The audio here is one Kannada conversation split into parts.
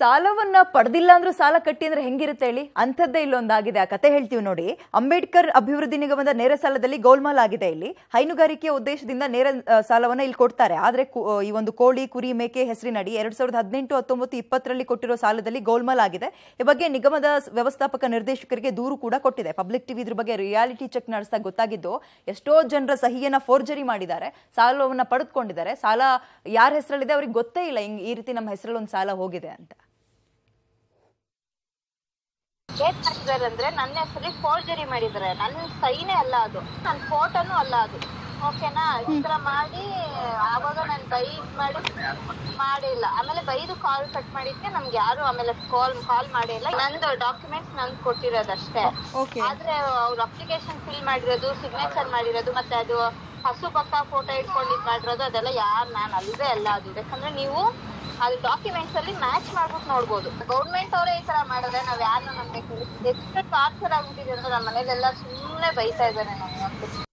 ಸಾಲವನ್ನ ಪಡೆದಿಲ್ಲ ಅಂದ್ರೂ ಸಾಲ ಕಟ್ಟಿ ಅಂದ್ರೆ ಹೆಂಗಿರುತ್ತೆ ಹೇಳಿ? ಅಂಥದ್ದೇ ಇಲ್ಲೊಂದಾಗಿದೆ. ಆ ಕತೆ ಹೇಳ್ತೀವಿ ನೋಡಿ. ಅಂಬೇಡ್ಕರ್ ಅಭಿವೃದ್ಧಿ ನಿಗಮದ ನೇರ ಸಾಲದಲ್ಲಿ ಗೋಲ್ಮಾಲ್ ಆಗಿದೆ ಇಲ್ಲಿ. ಹೈನುಗಾರಿಕೆಯ ಉದ್ದೇಶದಿಂದ ನೇರ ಸಾಲವನ್ನ ಇಲ್ಲಿ ಕೊಡ್ತಾರೆ. ಆದ್ರೆ ಈ ಒಂದು ಕೋಳಿ, ಕುರಿ, ಮೇಕೆ ಹೆಸರಿನಡಿ ಎರಡ್ ಸಾವಿರದ ಹದಿನೆಂಟು, ಹತ್ತೊಂಬತ್ತು, ಇಪ್ಪತ್ತರಲ್ಲಿ ಕೊಟ್ಟಿರೋ ಸಾಲದಲ್ಲಿ ಗೋಲ್ಮಾಲ್ ಆಗಿದೆ. ಈ ಬಗ್ಗೆ ನಿಗಮದ ವ್ಯವಸ್ಥಾಪಕ ನಿರ್ದೇಶಕರಿಗೆ ದೂರು ಕೂಡ ಕೊಟ್ಟಿದೆ. ಪಬ್ಲಿಕ್ ಟಿವಿ ಇದ್ರ ಬಗ್ಗೆ ರಿಯಾಲಿಟಿ ಚೆಕ್ ನಡೆಸಿದಾಗ ಗೊತ್ತಾಗಿದ್ದು, ಎಷ್ಟೋ ಜನರ ಸಹಿಯನ್ನ ಫೋರ್ಜರಿ ಮಾಡಿದ್ದಾರೆ. ಸಾಲವನ್ನ ಪಡೆದುಕೊಂಡಿದ್ದಾರೆ. ಸಾಲ ಯಾರ ಹೆಸರಲ್ಲಿದೆ ಅವ್ರಿಗೆ ಗೊತ್ತೇ ಇಲ್ಲ. ಹಿಂಗ್ ಈ ರೀತಿ ನಮ್ಮ ಹೆಸರಲ್ಲಿ ಒಂದು ಸಾಲ ಹೋಗಿದೆ ಅಂತ. ಏನ್ ಮಾಡಿದಾರೆ ಅಂದ್ರೆ ನನ್ನ ಹೆಸರಲ್ಲಿ ಫೋರ್ಜರಿ ಮಾಡಿದ್ದಾರೆ. ನನ್ನ ಸೈನೇ ಅಲ್ಲ ಅದು. ನನ್ನ ಫೋಟೋನು ಅಲ್ಲ ಅದು. ಓಕೆನಾ ಈ ತರ ಮಾಡಿ ಆವಾಗ ನಾನು ಬೈಕ್ ಮಾಡಿ ಮಾಡಿಲ್ಲ. ಆಮೇಲೆ ಬೈದು ಕಾಲ್ ಕಟ್ ಮಾಡಿದ್ಕೆ ನಮ್ಗೆ ಯಾರು ಆಮೇಲೆ ಕಾಲ್ ಕಾಲ್ ಮಾಡಿಲ್ಲ. ನಂದು ಡಾಕ್ಯುಮೆಂಟ್ಸ್ ನನ್ ಕೊಟ್ಟಿರೋದಷ್ಟೇ. ಆದ್ರೆ ಅವ್ರು ಅಪ್ಲಿಕೇಶನ್ ಫಿಲ್ ಮಾಡಿರೋದು ಸಿಗ್ನೇಚರ್ ಮಾಡಿರೋದು ಮತ್ತೆ ಅದು ಹಸು ಪಕ್ಕ ಫೋಟೋ ಇಟ್ಕೊಂಡು ಇದ್ ಮಾಡಿರೋದು ಅದೆಲ್ಲ ಯಾರ್ ನಾನ್ ಅಲ್ವೇ ಅಲ್ಲ ಅದು. ಯಾಕಂದ್ರೆ ನೀವು ಅದು ಡಾಕ್ಯುಮೆಂಟ್ಸ್ ಅಲ್ಲಿ ಮ್ಯಾಚ್ ಮಾಡ್ಬಿಟ್ಟು ನೋಡ್ಬೋದು. ಗೌರ್ಮೆಂಟ್ ಅವರೇ ಈ ತರ ಮಾಡಿದ್ರೆ ನಾವ್ ಯಾರನ್ನ ನಂಬೇಕು ಎಷ್ಟು ಟಾರ್ಚರ್ ಆಗ್ಬಿಟ್ಟಿದೆ ಅಂದ್ರೆ ನಮ್ಮ ಮನೇಲೆಲ್ಲ ಸುಮ್ಮನೆ ಬೈತಾ ಇದ್ದಾರೆ ನನಗೆ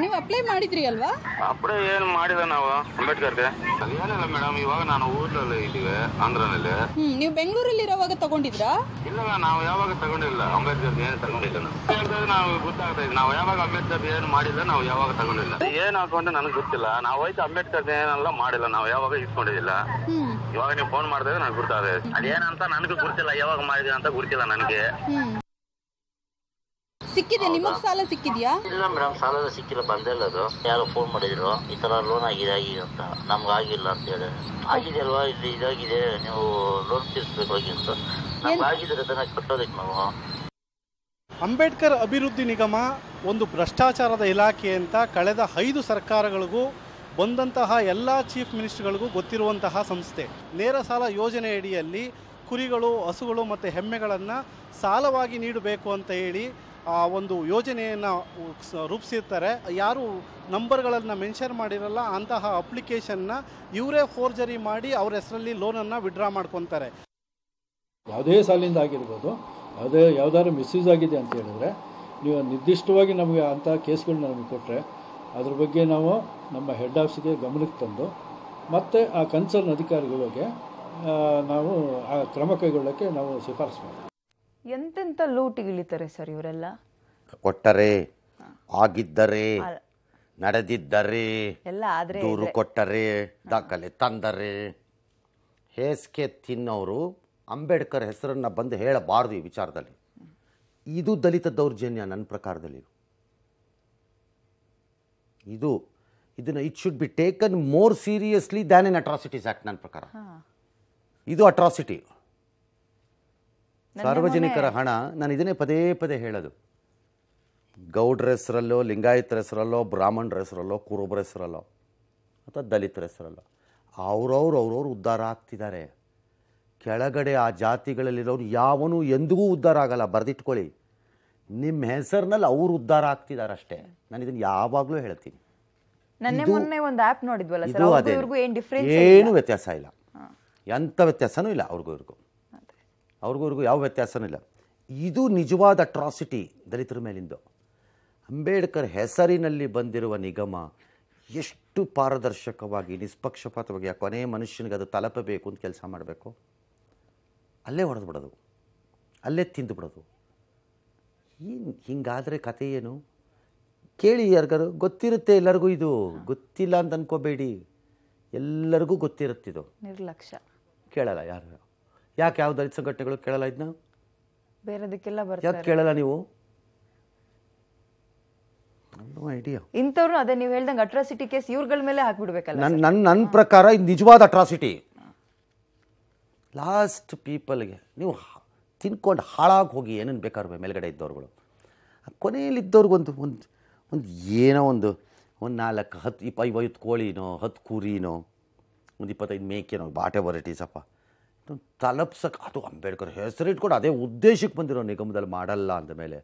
ನೀವು ಅಪ್ಲೈ ಮಾಡಿದ್ರಿ ಅಲ್ವಾ? ಅಪ್ಲೈ ಏನ್ ಮಾಡಿದ ನಾವು? ಅಂಬೇಡ್ಕರ್ಗೆ. ಏನಿಲ್ಲ ಮೇಡಮ್ ಇವಾಗ ನಾನು ಊರ್ಲಲ್ಲೇ ಇದ್ದೀವಿ ಆಂಧ್ರನಲ್ಲಿ. ಹ್ಮ್ ನೀವು ಬೆಂಗಳೂರಲ್ಲಿ ಇರೋವಾಗ ತಗೊಂಡಿದ್ರಾ? ಇಲ್ಲ ನಾವು ಯಾವಾಗ ತಗೊಂಡಿಲ್ಲ ಅಂಬೇಡ್ಕರ್ ಏನು ತಗೊಂಡಿಲ್ಲ ನಾವು ಗೊತ್ತಾಗ್ತಾ ಗೊತ್ತಾಗ್ತಾ ನಾವು ಯಾವಾಗ ಅಂಬೇಡ್ಕರ್ ಏನ್ ಮಾಡಿಲ್ಲ ನಾವು ಯಾವಾಗ ತಗೊಂಡಿಲ್ಲ. ಏನ್ ಹಾಕೊಂಡ್ ನನಗೆ ಗೊತ್ತಿಲ್ಲ. ನಾವು ಹೋಯ್ತು ಅಂಬೇಡ್ಕರ್ ಏನೆಲ್ಲ ಮಾಡಿಲ್ಲ ನಾವು ಯಾವಾಗ ಇಸ್ಕೊಂಡಿಲ್ಲ ಇವಾಗ ನೀವು ಫೋನ್ ಮಾಡಿದಾಗ ನನಗೆ ಗೊತ್ತಾಗದೆ ಅದೇನಂತ ನನಗೂ ಗೊತ್ತಿಲ್ಲ ಯಾವಾಗ ಮಾಡಿದ್ರಿ ಅಂತ ಗೊತ್ತಿಲ್ಲ ನನಗೆ. ಸಿಕ್ಕಿದೆ ನಿಮಗ್ ಸಾಲ ಸಿಕ್ಕಿದ್ಯಾ? ಇಲ್ಲ ಮೇಡಮ್ ಸಾಲ ಸಿಕ್ಕಿಲ್ಲ ಬಂದಿಲ್ಲ ಅದು. ಯಾರೋ ಫೋನ್ ಮಾಡಿದ್ರು ಈ ತರ ಲೋನ್ ಆಗಿದೆ ಆಗಿದೆ ಅಂತ. ನಮ್ಗೆ ಆಗಿಲ್ಲ ಅಂತ ಹೇಳಿ. ಆಗಿದೆ ಅಲ್ವಾ? ಇಲ್ಲಿ ಇದಾಗಿದೆ ನೀವು ಲೋನ್ ತೀರಿಸಬೇಕಾಗಿತ್ತು ಅಂತ. ನಮ್ಗೆ ಆಗಿದ್ರೆ ಅದನ್ನ ಕಟ್ಟೋದಕ್ಕೆ ನಾವು. ಅಂಬೇಡ್ಕರ್ ಅಭಿವೃದ್ಧಿ ನಿಗಮ ಒಂದು ಭ್ರಷ್ಟಾಚಾರದ ಇಲಾಖೆ ಅಂತ ಕಳೆದ ಐದು ಸರ್ಕಾರಗಳಿಗೂ ಬಂದಂತಹ ಎಲ್ಲ ಚೀಫ್ ಮಿನಿಸ್ಟರ್ಗಳಿಗೂ ಗೊತ್ತಿರುವಂತಹ ಸಂಸ್ಥೆ. ನೇರ ಸಾಲ ಯೋಜನೆ ಅಡಿಯಲ್ಲಿ ಕುರಿಗಳು ಹಸುಗಳು ಮತ್ತು ಹೆಮ್ಮೆಗಳನ್ನು ಸಾಲವಾಗಿ ನೀಡಬೇಕು ಅಂತ ಹೇಳಿ ಒಂದು ಯೋಜನೆಯನ್ನು ರೂಪಿಸಿರ್ತಾರೆ. ಯಾರು ನಂಬರ್ಗಳನ್ನು ಮೆನ್ಷನ್ ಮಾಡಿರಲ್ಲ ಅಂತಹ ಅಪ್ಲಿಕೇಶನ್ನ ಇವರೇ ಫೋರ್ಜರಿ ಮಾಡಿ ಅವ್ರ ಹೆಸರಲ್ಲಿ ಲೋನನ್ನು ವಿಡ್ರಾ ಮಾಡ್ಕೊತಾರೆ. ಯಾವುದೇ ಸಾಲಿಂದ ಆಗಿರ್ಬೋದು ಯಾವುದೇ ಯಾವ್ದಾದ್ರು ಮಿಸ್ಯೂಸ್ ಆಗಿದೆ ಅಂತ ಹೇಳಿದ್ರೆ ನೀವು ನಿರ್ದಿಷ್ಟವಾಗಿ ನಮಗೆ ಅಂತಹ ಕೇಸ್ಗಳನ್ನ ನಮಗೆ ಕೊಟ್ಟರೆ ಅದ್ರ ಬಗ್ಗೆ ನಾವು ನಮ್ಮ ಹೆಡ್ ಆಫೀಸ್ಗೆ ಗಮನಕ್ಕೆ ತಂದು ಮತ್ತೆ ಆ ಕನ್ಸರ್ನ್ ಅಧಿಕಾರಿಗಳಿಗೆ ಆ, ನಾವು ಆ ಕ್ರಮ ಕೈಗೊಳ್ಳೋಕ್ಕೆ ನಾವು ಶಿಫಾರಸು ಮಾಡ್ತೀವಿ. ಎಂತೆಂತ ಲೂಟಿಗಿಳಿತಾರೆ ಸರ್ ಇವರೆಲ್ಲ? ಕೊಟ್ಟರೆ ಆಗಿದ್ದರೆ ನಡೆದಿದ್ದರೆ ಎಲ್ಲ ಆದ್ರೆ ದೂರು ಕೊಟ್ಟರೆ ದಾಖಲೆ ತಂದರೆ. ಹೇಸ್ಕೆ ತಿನ್ನೋರು ಅಂಬೇಡ್ಕರ್ ಹೆಸರನ್ನು ಬಂದು ಹೇಳಬಾರ್ದು ಈ ವಿಚಾರದಲ್ಲಿ. ಇದು ದಲಿತ ದೌರ್ಜನ್ಯ ನನ್ನ ಪ್ರಕಾರದಲ್ಲಿ ಇದು. ಇದನ್ನು it should be taken more seriously than in atrocities act ನನ್ನ ಪ್ರಕಾರ. ಇದು ಅಟ್ರಾಸಿಟಿ ಸಾರ್ವಜನಿಕರ ಹಣ ನಾನು ಇದನ್ನೇ ಪದೇ ಪದೇ ಹೇಳೋದು. ಗೌಡ್ರ ಹೆಸರಲ್ಲೋ ಲಿಂಗಾಯತರ ಹೆಸರಲ್ಲೋ ಬ್ರಾಹ್ಮಣರ ಹೆಸರಲ್ಲೋ ಕುರುಬರ ಹೆಸರಲ್ಲೋ ಅಥವಾ ದಲಿತರ ಹೆಸರಲ್ಲೋ ಅವ್ರವ್ರು ಅವ್ರವ್ರು ಉದ್ಧಾರ ಆಗ್ತಿದ್ದಾರೆ. ಕೆಳಗಡೆ ಆ ಜಾತಿಗಳಲ್ಲಿರೋರು ಯಾವನು ಎಂದಿಗೂ ಉದ್ಧಾರ ಆಗಲ್ಲ ಬರೆದಿಟ್ಕೊಳ್ಳಿ. ನಿಮ್ಮ ಹೆಸರಿನಲ್ಲಿ ಅವ್ರು ಉದ್ಧಾರ ಆಗ್ತಿದ್ದಾರೆ ಅಷ್ಟೇ. ನಾನು ಇದನ್ನು ಯಾವಾಗಲೂ ಹೇಳ್ತೀನಿ. ನನ್ನೆ ಮೊನ್ನೆ ಒಂದು ಆಪ್ ನೋಡಿದ್ವಲ್ಲ ಏನು ವ್ಯತ್ಯಾಸ ಇಲ್ಲ. ಎಂಥ ವ್ಯತ್ಯಾಸನೂ ಇಲ್ಲ ಅವ್ರಿಗೂ ಇವ್ರಿಗೂ. ಅವ್ರಿಗೂ ಇವ್ರಿಗೂ ಯಾವ ವ್ಯತ್ಯಾಸನೂ ಇಲ್ಲ. ಇದು ನಿಜವಾದ ಅಟ್ರಾಸಿಟಿ ದಲಿತರ ಮೇಲಿಂದು. ಅಂಬೇಡ್ಕರ್ ಹೆಸರಿನಲ್ಲಿ ಬಂದಿರುವ ನಿಗಮ ಎಷ್ಟು ಪಾರದರ್ಶಕವಾಗಿ ನಿಷ್ಪಕ್ಷಪಾತವಾಗಿ ಆ ಕೊನೆ ಮನುಷ್ಯನಿಗೆ ಅದು ತಲುಪಬೇಕು ಅಂತ ಕೆಲಸ ಮಾಡಬೇಕು? ಅಲ್ಲೇ ಹೊಡೆದು ಬಿಡೋದು. ಅಲ್ಲೇ ತಿಂದು ಬಿಡೋದು. ಏನು ಹಿಂಗಾದರೆ ಕತೆ ಏನು? ಕೇಳಿ ಯಾರಿಗಾರು? ಗೊತ್ತಿರುತ್ತೆ ಎಲ್ಲರಿಗೂ ಇದು. ಗೊತ್ತಿಲ್ಲ ಅಂತ ಅನ್ಕೋಬೇಡಿ. ಎಲ್ಲರಿಗೂ ಗೊತ್ತಿರುತ್ತಿದು. ನಿರ್ಲಕ್ಷ್ಯ. ಕೇಳಲ್ಲ ಯಾರು? ಯಾಕೆ ಯಾವ ದಲಿತ ಸಂಘಟನೆಗಳು ಕೇಳಲ್ಲ ಇದನ್ನ? ಬೇರೆದಕ್ಕೆಲ್ಲ ಯಾಕೆ ಕೇಳಲ್ಲ ನೀವು? ಐಡಿಯಾ ಇಂಥವ್ರು ಅದೇ ನೀವು ಹೇಳ್ದಂಗೆ ಅಟ್ರಾಸಿಟಿ ಕೇಸ್ ಇವ್ರಗಳ ಮೇಲೆ ಹಾಕ್ಬಿಡ್ಬೇಕಲ್ಲ ನನ್ನ ನನ್ನ ನನ್ನ ಪ್ರಕಾರ ಇದು ನಿಜವಾದ ಅಟ್ರಾಸಿಟಿ ಲಾಸ್ಟ್ ಪೀಪಲ್ಗೆ ನೀವು ತಿನ್ಕೊಂಡು ಹಾಳಾಗಿ ಹೋಗಿ ಏನೇನು ಬೇಕಾದ್ರೆ ಮೇಲ್ಗಡೆ ಇದ್ದವ್ರುಗಳು. ಕೊನೆಯಲ್ಲಿ ಕೊನೆಯಲ್ಲಿದ್ದವ್ರಿಗೊಂದು ಒಂದು ಒಂದು ಏನೋ ಒಂದು ಒಂದು ನಾಲ್ಕು ಹತ್ತು ಇಪ್ಪ ಐವತ್ತು ಕೋಳಿನೋ ಹತ್ತು ಕುರಿನೋ ಒಂದು ಇಪ್ಪತ್ತೈದು ಮೇಕೆನೋ ಬಾಟೆ ವೆರೈಟೀಸಪ್ಪ ತಲುಪ್ಸಕ್ಕೆ ಅದು ಅಂಬೇಡ್ಕರ್ ಹೆಸರಿಟ್ಕೊಂಡು ಅದೇ ಉದ್ದೇಶಕ್ಕೆ ಬಂದಿರೋ ನಿಗಮದಲ್ಲಿ ಮಾಡಲ್ಲ ಅಂದಮೇಲೆ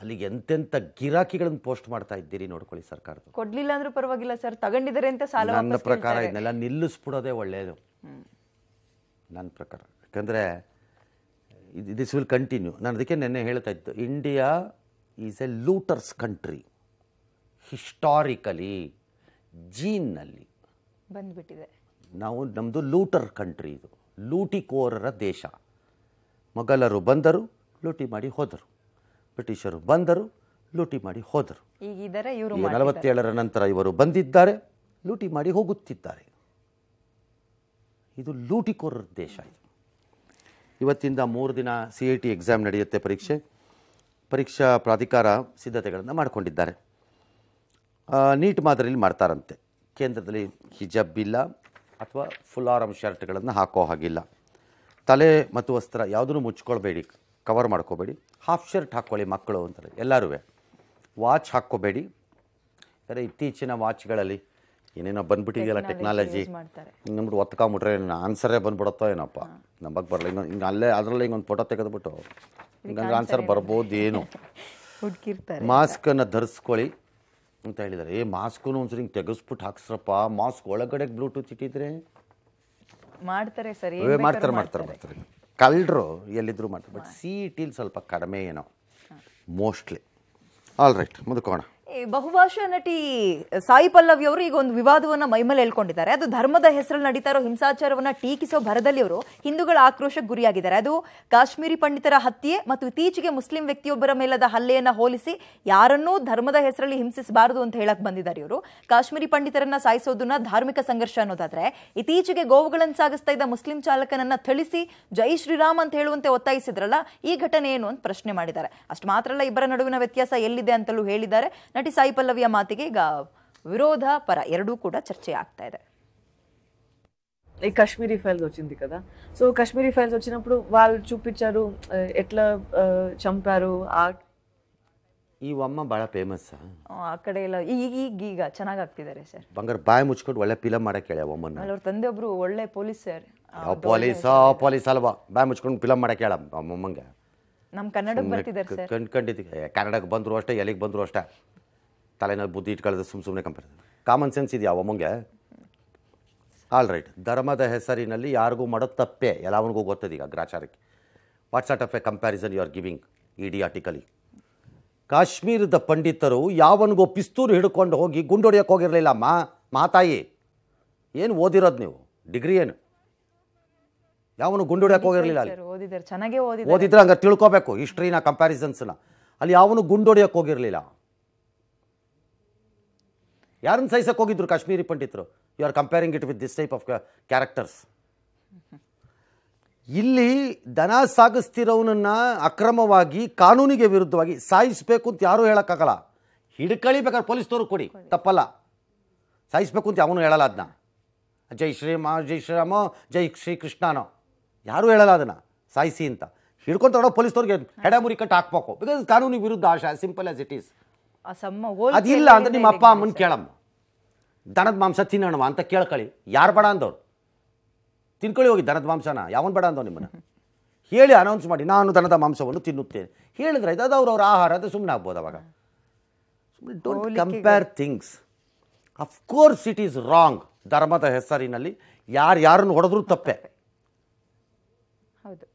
ಅಲ್ಲಿಗೆ ಎಂತೆಂಥ ಗಿರಾಕಿಗಳನ್ನು ಪೋಸ್ಟ್ ಮಾಡ್ತಾ ಇದ್ದೀರಿ ನೋಡ್ಕೊಳ್ಳಿ ಸರ್ಕಾರದ ಕೊಡ್ಲಿಲ್ಲ ಅಂದ್ರೂ ಪರವಾಗಿಲ್ಲ ಸರ್. ತಗೊಂಡಿದ್ದಾರೆ ಅಂತ ಸಾಲ ನನ್ನ ಪ್ರಕಾರ. ಇದನ್ನೆಲ್ಲ ನಿಲ್ಲಿಸ್ಬಿಡೋದೇ ಒಳ್ಳೆಯದು ನನ್ನ ಪ್ರಕಾರ. ಯಾಕಂದರೆ ಇದು ದಿಸ್ ವಿಲ್ ಕಂಟಿನ್ಯೂ ನಾನು ಅದಕ್ಕೆ ನೆನ್ನೆ ಹೇಳ್ತಾ ಇತ್ತು India is a looters country historically ಜೀನ್ನಲ್ಲಿ ಬಂದ್ಬಿಟ್ಟಿದೆ. ನಾವು ನಮ್ಮದು ಲೂಟರ್ ಕಂಟ್ರಿ ಇದು. ಲೂಟಿಕೋರರ ದೇಶ. ಮೊಘಲರು ಬಂದರು ಲೂಟಿ ಮಾಡಿ ಹೋದರು. ಬ್ರಿಟಿಷರು ಬಂದರು ಲೂಟಿ ಮಾಡಿ ಹೋದರು. ನಲವತ್ತೇಳರ ನಂತರ ಇವರು ಬಂದಿದ್ದಾರೆ ಲೂಟಿ ಮಾಡಿ ಹೋಗುತ್ತಿದ್ದಾರೆ. ಇದು ಲೂಟಿಕೋರರ ದೇಶ ಇದು. ಇವತ್ತಿಂದ ಮೂರು ದಿನ ಸಿ ಐ ಟಿ ಎಕ್ಸಾಮ್ ನಡೆಯುತ್ತೆ ಪರೀಕ್ಷೆ. ಪರೀಕ್ಷಾ ಪ್ರಾಧಿಕಾರ ಸಿದ್ಧತೆಗಳನ್ನು ಮಾಡಿಕೊಂಡಿದ್ದಾರೆ. ನೀಟ್ ಮಾದರಿಯಲ್ಲಿ ಮಾಡ್ತಾರಂತೆ. ಕೇಂದ್ರದಲ್ಲಿ ಹಿಜಬ್ ಇಲ್ಲ ಅಥವಾ ಫುಲ್ ಆರಮ್ ಶರ್ಟ್ಗಳನ್ನು ಹಾಕೋ ಹಾಗಿಲ್ಲ. ತಲೆ ಮತ್ತು ವಸ್ತ್ರ ಯಾವುದನ್ನು ಮುಚ್ಕೊಳ್ಬೇಡಿ ಕವರ್ ಮಾಡ್ಕೋಬೇಡಿ. ಹಾಫ್ ಶರ್ಟ್ ಹಾಕ್ಕೊಳ್ಳಿ ಮಕ್ಕಳು ಅಂತಾರೆ ಎಲ್ಲರೂ ವಾಚ್ ಹಾಕ್ಕೋಬೇಡಿ. ಯಾಕಂದರೆ ಇತ್ತೀಚಿನ ವಾಚ್ಗಳಲ್ಲಿ ಏನೇನೋ ಬಂದ್ಬಿಟ್ಟಿದೆಯಲ್ಲ ಟೆಕ್ನಾಲಜಿ ಹಿಂಗಂದ್ಬಿಟ್ಟು ಒತ್ಕೊಂಬಿಟ್ರೆ ಆನ್ಸರೇ ಬಂದ್ಬಿಡುತ್ತೋ ಏನಪ್ಪ. ನಂಬಕ್ಕೆ ಬರಲ್ಲ ಇನ್ನೊಂದು ಹಿಂಗೆ ಅಲ್ಲೇ ಅದರಲ್ಲೇ ಹಿಂಗೊಂದು ಫೋಟೋ ತೆಗೆದುಬಿಟ್ಟು. ಹಿಂಗಂದ್ರೆ ಆನ್ಸರ್ ಬರ್ಬೋದೇನು. ಮಾಸ್ಕನ್ನು ಧರಿಸ್ಕೊಳ್ಳಿ. ಅಂತ ಹೇಳಿದ್ದಾರೆ. ಏ ಮಾಸ್ಕನ್ನು ಒಂದ್ಸರಿ ಹಿಂಗೆ ತೆಗೆಸ್ಬಿಟ್ಟು ಹಾಕ್ಸ್ರಪ್ಪ. ಮಾಸ್ಕ್ ಒಳಗಡೆ ಬ್ಲೂಟೂತ್ ಇಟ್ಟಿದ್ರೆ? ಮಾಡ್ತಾರೆ ಸರಿ ಮಾಡ್ತಾರೆ ಮಾಡ್ತಾರೆ ಮಾಡ್ತಾರೆ. ಕಳ್ಳರು ಎಲ್ಲಿದ್ರು ಮಾಡ್ತಾರೆ. ಬಟ್ ಸಿ ಇ ಟಿಲಿ ಸ್ವಲ್ಪ ಕಡಿಮೆ ಏನೋ. ಮೋಸ್ಟ್ಲಿ ಆಲ್ ರೈಟ್ ಮುಂದಕ್ಕೋಣ ಈ ಬಹುಭಾಷಾ ನಟಿ ಸಾಯಿ ಪಲ್ಲವಿ ಅವರು ಈಗ ಒಂದು ವಿವಾದವನ್ನ ಮೈಮೇಲೆ ಹೇಳ್ಕೊಂಡಿದ್ದಾರೆ ಅದು ಧರ್ಮದ ಹೆಸರಲ್ಲಿ ನಡೀತಾ ಇರೋ ಹಿಂಸಾಚಾರವನ್ನ ಟೀಕಿಸೋ ಭರದಲ್ಲಿ ಅವರು ಹಿಂದೂಗಳ ಆಕ್ರೋಶಕ್ಕೆ ಗುರಿಯಾಗಿದ್ದಾರೆ. ಅದು ಕಾಶ್ಮೀರಿ ಪಂಡಿತರ ಹತ್ಯೆ ಮತ್ತು ಇತ್ತೀಚೆಗೆ ಮುಸ್ಲಿಂ ವ್ಯಕ್ತಿಯೊಬ್ಬರ ಮೇಲದ ಹಲ್ಲೆಯನ್ನ ಹೋಲಿಸಿ ಯಾರನ್ನೂ ಧರ್ಮದ ಹೆಸರಲ್ಲಿ ಹಿಂಸಿಸಬಾರದು ಅಂತ ಹೇಳಕ್ ಬಂದಿದ್ದಾರೆ ಇವರು. ಕಾಶ್ಮೀರಿ ಪಂಡಿತರನ್ನ ಸಾಯಿಸೋದನ್ನ ಧಾರ್ಮಿಕ ಸಂಘರ್ಷ ಅನ್ನೋದಾದ್ರೆ ಇತ್ತೀಚೆಗೆ ಗೋವುಗಳನ್ನು ಸಾಗಿಸ್ತಾ ಇದ್ದ ಮುಸ್ಲಿಂ ಚಾಲಕನನ್ನ ಥಳಿಸಿ ಜೈ ಶ್ರೀರಾಮ್ ಅಂತ ಹೇಳುವಂತೆ ಒತ್ತಾಯಿಸಿದ್ರಲ್ಲ, ಈ ಘಟನೆ ಏನು ಅಂತ ಪ್ರಶ್ನೆ ಮಾಡಿದ್ದಾರೆ. ಅಷ್ಟು ಮಾತ್ರ ಅಲ್ಲ ಇಬ್ಬರ ನಡುವಿನ ವ್ಯತ್ಯಾಸ ಎಲ್ಲಿದೆ ಅಂತಲೂ ಹೇಳಿದ್ದಾರೆ. ನಟಿ ಸಾಯಿ ಪಲ್ಲವಿಯ మాతికి ಈಗ విరోధ పర ಎರಡೂ కూడా చర్చ ಆಗ್ತಾ ಇದೆ ఈ కాశ్మీరీ ఫైల్స్ వచ్చింది కదా సో కాశ్మీరీ ఫైల్స్ వచ్చినప్పుడు వాళ్ళు చూపించారు ఆ, ఎట్లా ఆ, చంపారు ఆ ಈ ಅಮ್ಮ ಭಾಳ ಫೇಮಸ್ ಆ, ಆ ಕಡೆ ಎಲ್ಲ ಈಗ ಈಗ ಈಗ ಚೆನ್ನಾಗಿ ಆಗ್ತಿದ್ದಾರೆ ಸರ್ ಬಂಗಾರ ಬಾಯಿ ಮುಚ್ಕೊಂಡು ಒಳ್ಳೆ ಫಿಲಮ್ ಮಾಡಕ್ಕೆ ಹೇಳಿ ಅಮ್ಮನ್ನ ಆಮೇಲೆ ಅವ್ರ ತಂದೆ ಒಬ್ರು ಒಳ್ಳೆ ಪೊಲೀಸ್ ಸರ್ ಯಾವ ಪೊಲೀಸ ಪೊಲೀಸ್ ಅಲ್ವಾ ಬಾಯಿ ಮುಚ್ಕೊಂಡು ಫಿಲಮ್ ಮಾಡಕ್ಕೆ ಹೇಳ ಅಮ್ಮಂಗೆ ನಮ್ ಕನ್ನಡಕ್ಕೆ ಬರ್ತಿದ್ದಾರೆ ಸರ್ ಕಂಡ್ಕೊಂಡಿದ್ದು ಕನ್ನಡಕ್ಕೆ ಬಂದರು ಅಷ್ಟೇ ಎಲ್ಲಿಗೆ ಬಂದರು ಅಷ್ಟೇ ತಲೆನಲ್ಲಿ ಬುದ್ಧಿ ಇಟ್ಕೊಳ್ಳೋದು ಸುಮ್ಮ ಸುಮ್ಮನೆ ಕಂಪೇರ್ ಕಾಮನ್ ಸೆನ್ಸ್ ಇದೆಯಾ ಒಮ್ಮಂಗೆ ಆಲ್ ರೈಟ್ ಧರ್ಮದ ಹೆಸರಿನಲ್ಲಿ ಯಾರಿಗೂ ಮಾಡೋ ತಪ್ಪೆ. ಎಲ್ಲವನಿಗೂ ಈಗ ಗ್ರಾಚಾರಕ್ಕೆ. What at of a comparison you are giving ಆರ್ಟಿಕಲಿ ಕಾಶ್ಮೀರದ ಪಂಡಿತರು ಯಾವನಿಗೋ ಪಿಸ್ತೂರು ಹಿಡ್ಕೊಂಡು ಹೋಗಿ ಗುಂಡೊಡಿಯಕ್ಕೆ ಹೋಗಿರಲಿಲ್ಲ ಮಾ ಮಾತಾಯಿ. ಏನು ಓದಿರೋದು ನೀವು? ಡಿಗ್ರಿ ಏನು? ಯಾವನು ಗುಂಡೊಡಿಯಕ್ಕೆ ಹೋಗಿರಲಿಲ್ಲ ಅಲ್ಲಿ? ಓದಿದ್ರೆ ಹಂಗೆ ತಿಳ್ಕೊಬೇಕು ಹಿಸ್ಟ್ರಿನ ಕಂಪ್ಯಾರಿಸನ್ಸ್ನ ಅಲ್ಲಿ ಯಾವನು ಗುಂಡೊಡಿಯಕ್ಕೆ ಹೋಗಿರಲಿಲ್ಲ? ಯಾರನ್ನ ಸಹಿಸಕ್ಕೆ ಹೋಗಿದ್ರು ಕಾಶ್ಮೀರಿ ಪಂಡಿತರು? You are comparing it with this type of characters ಇಲ್ಲಿ ದನ ಸಾಗಿಸ್ತಿರೋನನ್ನ ಅಕ್ರಮವಾಗಿ ಕಾನೂನಿಗೆ ವಿರುದ್ಧವಾಗಿ ಸಾಯಿಸಬೇಕು ಅಂತ ಯಾರೂ ಹೇಳಕ್ಕಾಗಲ್ಲ. ಹಿಡ್ಕಳಿಬೇಕಾದ್ರೆ ಪೊಲೀಸ್ನವ್ರು ಕೊಡಿ. ತಪ್ಪಲ್ಲ. ಸಾಯಿಸ್ಬೇಕು ಅಂತ ಅವನು ಹೇಳಲ್ಲ ಅದನ್ನ ಜೈ ಶ್ರೀಮ ಜೈ ಶ್ರೀರಾಮ ಜೈ ಶ್ರೀ ಕೃಷ್ಣನೋ. ಯಾರೂ ಹೇಳಲ್ಲ ಅದನ್ನು. ಸಾಯಿಸಿ ಅಂತ. ಹಿಡ್ಕೊಂಡು ಪೊಲೀಸ್ ಪೊಲೀಸ್ನವ್ರಿಗೆ ಹೆಡ ಮುರಿ ಕಟ್ಟು ಹಾಕ್ಬೇಕು. ಬಿಕಾಸ್ ಕಾನೂನಿಗೆ ವಿರುದ್ಧ as simple as it is ಅದಿಲ್ಲ ಅಂದ್ರೆ ನಿಮ್ಮ ಅಪ್ಪ ಅಮ್ಮನ ಕೇಳಮ್ಮ. ದನದ ಮಾಂಸ ತಿನ್ನೋಣವ ಅಂತ ಕೇಳ್ಕೊಳ್ಳಿ. ಯಾರು ಬೇಡ ಅಂದವ್ರು. ತಿನ್ಕೊಳ್ಳಿ ಹೋಗಿ ದನದ ಮಾಂಸನ. ಯಾವನ್ ಬೇಡ ಅಂದವ್ ನಿಮ್ಮನ್ನ. ಹೇಳಿ ಅನೌನ್ಸ್ ಮಾಡಿ ನಾನು ದನದ ಮಾಂಸವನ್ನು ತಿನ್ನುತ್ತೇನೆ. ಹೇಳಿದ್ರೆ ಆಯ್ತು ಅದು ಅವ್ರವ್ರ ಆಹಾರ ಅದು ಸುಮ್ಮನೆ ಆಗ್ಬೋದು ಅವಾಗ. Don't compare things of course it is wrong ಧರ್ಮದ ಹೆಸರಿನಲ್ಲಿ ಯಾರು ಯಾರನ್ನು ಹೊಡೆದ್ರೂ ತಪ್ಪೆ. ಹೌದು.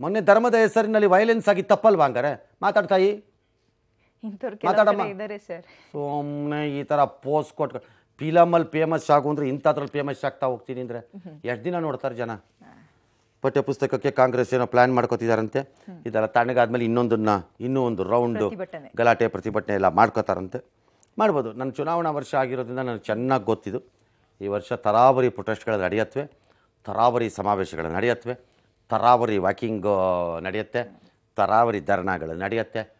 ಮೊನ್ನೆ ಧರ್ಮದ ಹೆಸರಿನಲ್ಲಿ ವೈಲೆನ್ಸ್ ಆಗಿ ತಪ್ಪಲ್ವಾ ಹಂಗಾರೆ? ಮಾತಾಡ್ತಾಯಿ ಇದ್ದಾರೆ ಸರ್. ಸುಮ್ಮನೆ ಈ ಥರ ಪೋಸ್ಟ್ ಕೊಟ್ಟು ಫಿಲಮಲ್ಲಿ ಫೇಮಸ್ ಆಗು ಅಂದ್ರೆ ಇಂಥದ್ರಲ್ಲಿ ಫೇಮಸ್ ಆಗ್ತಾ ಹೋಗ್ತೀನಿ ಅಂದ್ರೆ ಎಷ್ಟು ದಿನ ನೋಡ್ತಾರೆ ಜನ? ಪಠ್ಯ ಪುಸ್ತಕಕ್ಕೆ ಕಾಂಗ್ರೆಸ್ ಏನೋ ಪ್ಲ್ಯಾನ್ ಮಾಡ್ಕೋತಿದಾರಂತೆ. ಇದೆಲ್ಲ ತಣ್ಣಗಾದ್ಮೇಲೆ ಇನ್ನೊಂದನ್ನ ಇನ್ನೂ ಒಂದು ರೌಂಡು. ಗಲಾಟೆ ಪ್ರತಿಭಟನೆ ಎಲ್ಲ ಮಾಡ್ಕೋತಾರಂತೆ. ಮಾಡ್ಬೋದು. ನನ್ನ ಚುನಾವಣಾ ವರ್ಷ ಆಗಿರೋದ್ರಿಂದ ನನಗೆ ಚೆನ್ನಾಗಿ ಗೊತ್ತಿದ್ದು ಈ ವರ್ಷ ತರಾವರಿ ಪ್ರೊಟೆಸ್ಟ್ಗಳು ನಡೆಯತ್ವೆ. ತರಾವರಿ ಸಮಾವೇಶಗಳು ನಡೆಯತ್ವೆ. ತರಾವರಿ ವಾಕಿಂಗ್ ನಡೆಯುತ್ತೆ. ತರಾವರಿ ಧರ್ನಾಗಳು ನಡೆಯುತ್ತೆ.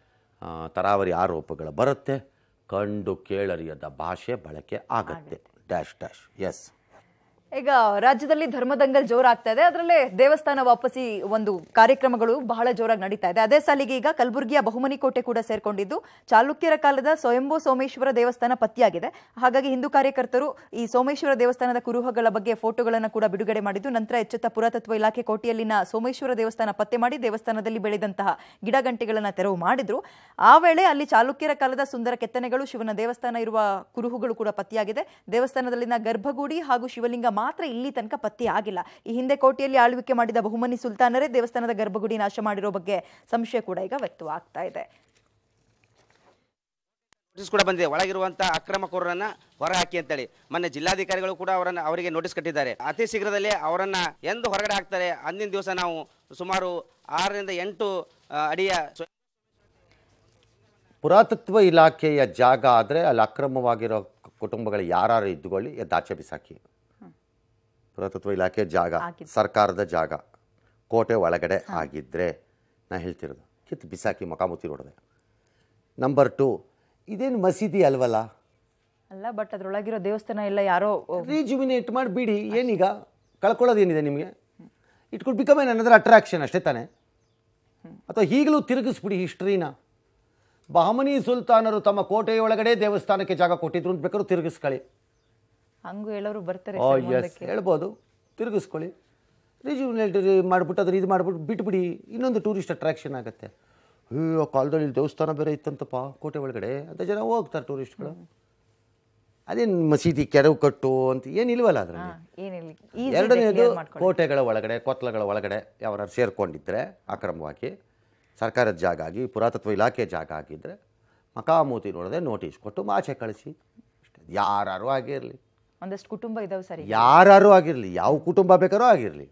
ತರಾವರಿ ಆರೋಪಗಳು ಬರುತ್ತೆ. ಕಂಡು ಕೇಳರಿಯದ ಭಾಷೆ ಬಳಕೆ ಆಗತ್ತೆ. Dash dash. ಎಸ್. ಈಗ ರಾಜ್ಯದಲ್ಲಿ ಧರ್ಮದಂಗಲ್ ಜೋರಾಗ್ತಾ ಇದೆ. ಅದರಲ್ಲೇ ದೇವಸ್ಥಾನ ವಾಪಸಿ ಒಂದು ಕಾರ್ಯಕ್ರಮಗಳು ಬಹಳ ಜೋರಾಗಿ ನಡೀತಾ ಇದೆ. ಅದೇ ಸಾಲಿಗೆ ಈಗ ಕಲಬುರಗಿಯ ಬಹುಮನಿ ಕೋಟೆ ಕೂಡ ಸೇರ್ಕೊಂಡಿದ್ದು. ಚಾಲುಕ್ಯರ ಕಾಲದ ಸ್ವಯಂಭೂ ಸೋಮೇಶ್ವರ ದೇವಸ್ಥಾನ ಪತ್ತೆಯಾಗಿದೆ. ಹಾಗಾಗಿ ಹಿಂದೂ ಕಾರ್ಯಕರ್ತರು ಈ ಸೋಮೇಶ್ವರ ದೇವಸ್ಥಾನದ ಕುರುಹಗಳ ಬಗ್ಗೆ ಫೋಟೋಗಳನ್ನು ಕೂಡ ಬಿಡುಗಡೆ ಮಾಡಿದ್ದು, ನಂತರ ಎಚ್ಚೆತ್ತ ಪುರಾತತ್ವ ಇಲಾಖೆ ಕೋಟೆಯಲ್ಲಿನ ಸೋಮೇಶ್ವರ ದೇವಸ್ಥಾನ ಪತ್ತೆ ಮಾಡಿ ದೇವಸ್ಥಾನದಲ್ಲಿ ಬೆಳೆದಂತಹ ಗಿಡಗಂಟೆಗಳನ್ನು ತೆರವು ಮಾಡಿದ್ರು. ಆ ವೇಳೆ ಅಲ್ಲಿ ಚಾಲುಕ್ಯರ ಕಾಲದ ಸುಂದರ ಕೆತ್ತನೆಗಳು, ಶಿವನ ದೇವಸ್ಥಾನ ಇರುವ ಕುರುಹುಗಳು ಕೂಡ ಪತ್ತೆಯಾಗಿದೆ. ದೇವಸ್ಥಾನದಲ್ಲಿನ ಗರ್ಭಗುಡಿ ಹಾಗೂ ಶಿವಲಿಂಗ ಮಾತ್ರ ಇಲ್ಲಿ ತನಕ ಪತ್ತೆ ಆಗಿಲ್ಲ. ಈ ಹಿಂದೆ ಕೋಟೆಯಲ್ಲಿ ಆಳ್ವಿಕೆ ಮಾಡಿದ ಬಹುಮನಿ ಸುಲ್ತಾನರೇ ದೇವಸ್ಥಾನದ ಗರ್ಭಗುಡಿ ನಾಶ ಮಾಡಿರೋ ಬಗ್ಗೆ ಸಂಶಯ ಕೂಡ ಈಗ ವ್ಯಕ್ತವಾಗ್ತಾ ಇದೆ. ನೋಟಿಸ್ ಕೂಡ ಬಂದಿದೆ. ಒಳಗಿರುವಂಥ ಅಕ್ರಮಕೋರರನ್ನ ಹೊರಹಾಕಿ ಅಂತೇಳಿ. ಮೊನ್ನೆ ಜಿಲ್ಲಾಧಿಕಾರಿಗಳು ಕೂಡ ಅವರನ್ನ ಅವರಿಗೆ ನೋಟಿಸ್ ಕಟ್ಟಿದ್ದಾರೆ. ಅತಿ ಶೀಘ್ರದಲ್ಲೇ ಅವರನ್ನ ಎಂದು ಹೊರಗಡೆ ಹಾಕ್ತಾರೆ. ಅಂದಿನ ದಿವಸ ನಾವು ಸುಮಾರು ಆರರಿಂದ ಎಂಟು ಅಡಿಯ ಸ್ವ- ಪುರಾತತ್ವ ಇಲಾಖೆಯ ಜಾಗ ಆದರೆ ಅಲ್ಲಿ ಅಕ್ರಮವಾಗಿರೋ ಕುಟುಂಬಗಳು ಯಾರು ಇದ್ದುಕೊಳ್ಳಿ ಎದ್ದಾಚೆ ಬಿಸಾಕಿ. ಪುರಾತತ್ವ ಇಲಾಖೆ ಜಾಗ ಸರ್ಕಾರದ ಜಾಗ ಕೋಟೆ ಒಳಗಡೆ ಆಗಿದ್ದರೆ ನಾ ಹೇಳ್ತಿರೋದು. ಕಿತ್ತು ಬಿಸಾಕಿ ಮುಖಾಮುತಿ ನೋಡಿದೆ. ನಂಬರ್ ಟು ಇದೇನು ಮಸೀದಿ ಅಲ್ವಲ್ಲ? ಅಲ್ಲ ಬಟ್ ಅದರೊಳಗಿರೋ ದೇವಸ್ಥಾನ ಎಲ್ಲ ಯಾರೋ ರೀಜುಮಿನೇಟ್ ಮಾಡಿಬಿಡಿ ಏನೀಗ? ಕಳ್ಕೊಳ್ಳೋದೇನಿದೆ ನಿಮಗೆ? It could become an another attraction ಅಷ್ಟೇ ತಾನೆ? ಅಥವಾ ಈಗಲೂ ತಿರುಗಿಸ್ಬಿಡಿ ಹಿಸ್ಟ್ರಿನ ಬಹಮನಿ ಸುಲ್ತಾನರು ತಮ್ಮ ಕೋಟೆಯೊಳಗಡೆ ದೇವಸ್ಥಾನಕ್ಕೆ ಜಾಗ ಕೊಟ್ಟಿದ್ರು ಅಂತ ಬೇಕಾದ್ರೂ ತಿರುಗಿಸ್ಕೊಳ್ಳಿ. ಹಂಗೂ ಹೇಳೋರು ಬರ್ತಾರೆ. ಹೇಳ್ಬೋದು. ತಿರುಗಿಸ್ಕೊಳ್ಳಿ. ರಿಜ್ಯುಮಿನೇಟ್ ಮಾಡಿಬಿಟ್ಟು ಅದ್ರ ಇದು ಮಾಡಿಬಿಟ್ಟು ಬಿಟ್ಬಿಡಿ. ಇನ್ನೊಂದು ಟೂರಿಸ್ಟ್ ಅಟ್ರಾಕ್ಷನ್ ಆಗುತ್ತೆ. ಅಯ್ಯೋ ಕಾಲದಲ್ಲಿ ದೇವಸ್ಥಾನ ಬೇರೆ ಇತ್ತಂತಪ್ಪ ಕೋಟೆ ಒಳಗಡೆ. ಅಂತ ಜನ ಹೋಗ್ತಾರೆ ಟೂರಿಸ್ಟ್ಗಳು ಅದೇನು ಮಸೀದಿ ಕೆಡವು ಕಟ್ಟು ಅಂತ ಏನಿಲ್ವಲ್ಲ ಅದರಲ್ಲಿ? ಎರಡನೇದು ಕೋಟೆಗಳ ಒಳಗಡೆ ಕೊತ್ತಲಗಳ ಒಳಗಡೆ ಯಾರು ಸೇರ್ಕೊಂಡಿದ್ರೆ ಅಕ್ರಮವಾಗಿ ಸರ್ಕಾರದ ಜಾಗ ಆಗಿ ಪುರಾತತ್ವ ಇಲಾಖೆ ಜಾಗ ಆಗಿದ್ದರೆ ಮಕಾಮೂತಿ ನೋಡದೆ ನೋಟಿಸ್ ಕೊಟ್ಟು ಆಚೆ ಕಳಿಸಿ. ಅಷ್ಟೇ. ಯಾರು ಆಗಿರಲಿ ಒಂದಷ್ಟು ಕುಟುಂಬ ಇದಾವೆ ಸರಿ. ಯಾರು ಆಗಿರಲಿ ಯಾವ ಕುಟುಂಬ ಬೇಕಾದ್ರೂ ಆಗಿರಲಿ